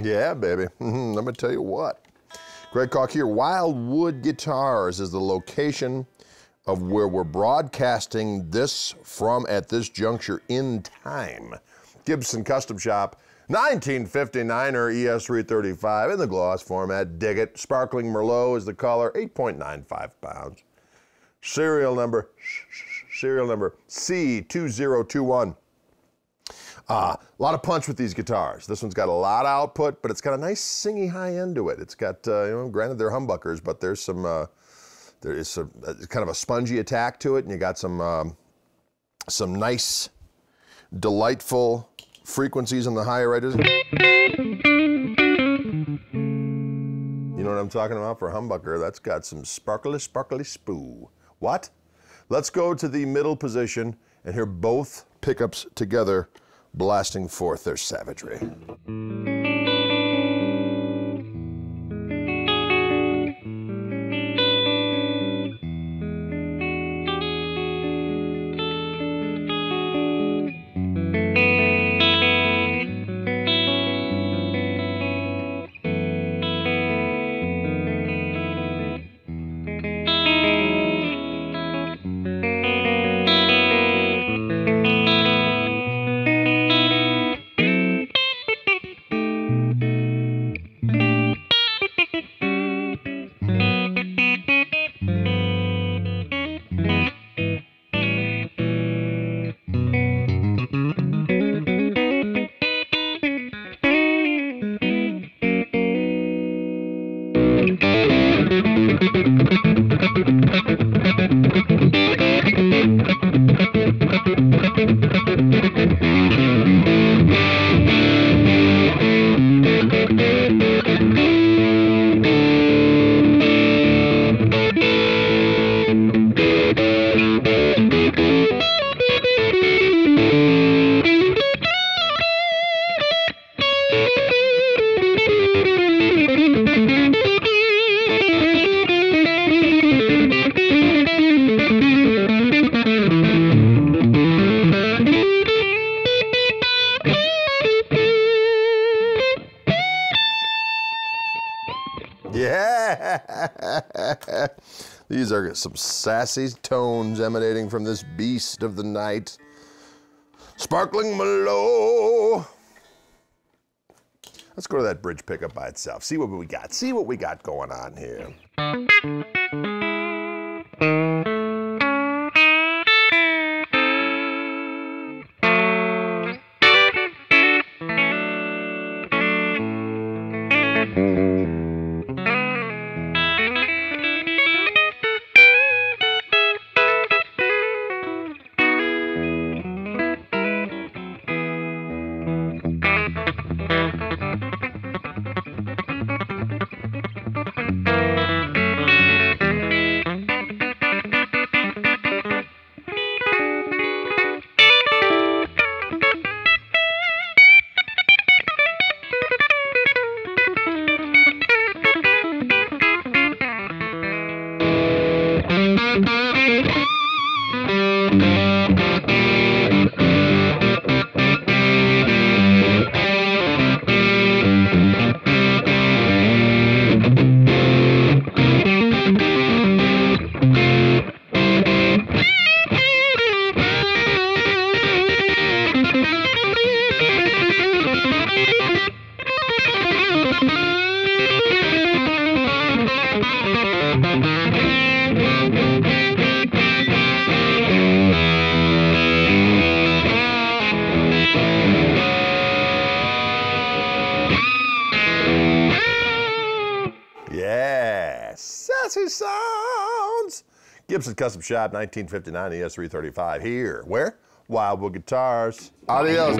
Yeah, baby. I'm going to tell you what. Greg Koch here. Wildwood Guitars is the location of where we're broadcasting this from at this juncture in time. Gibson Custom Shop, 1959er ES335 in the gloss format. Dig it. Sparkling Merlot is the color, 8.95 pounds. Serial number, serial number C2021. Uh, a lot of punch with these guitars. This one's got a lot of output, but it's got a nice singy high end to it. It's got, uh, you know, granted they're humbuckers, but there's some, uh, there is some, uh, kind of a spongy attack to it, and you got some, um, some nice, delightful frequencies on the higher edges. You know what I'm talking about for humbucker? That's got some sparkly, sparkly spoo. What? Let's go to the middle position and hear both pickups together blasting forth their savagery. Yeah! These are some sassy tones emanating from this beast of the night. Sparkling Merlot. Let's go to that bridge pickup by itself. See what we got. See what we got going on here. Yeah, sassy sounds. Gibson Custom Shop, 1959 ES335. Here, where? Wildwood Guitars. Adios.